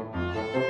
Música